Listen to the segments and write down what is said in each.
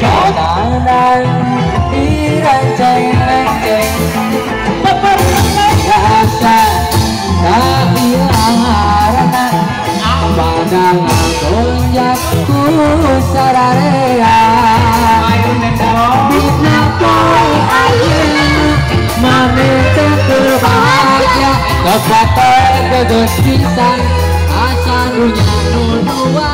gió đã nay đi đang chạy đang chạy bắt bắt đã xa đã yêu hàng và đang tôi giác cứu xa đã đây à biết nào tôi ai mà nên tôi cứ bahagia kau kata kau dosa asal dunia nunua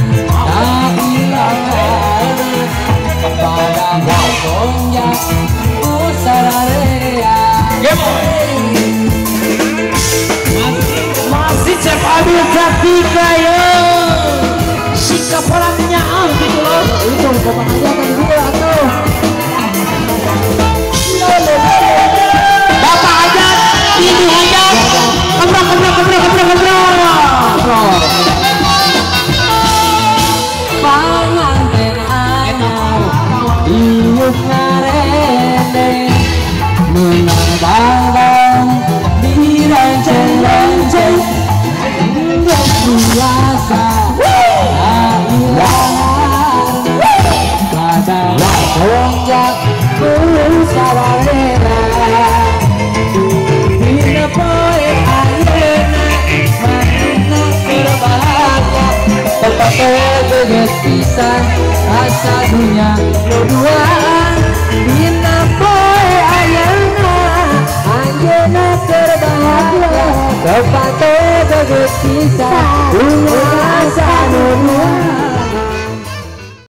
Adil Jatika yo. Sikap orangnya ah gitu loh. itu bapak aja kan dulu atuh Bapak aja, ibu aja. Kemrok kemrok kemrok kemrok kemrok. panganten anyar iuk Bapak geges pisan asa dunya berduaan Dina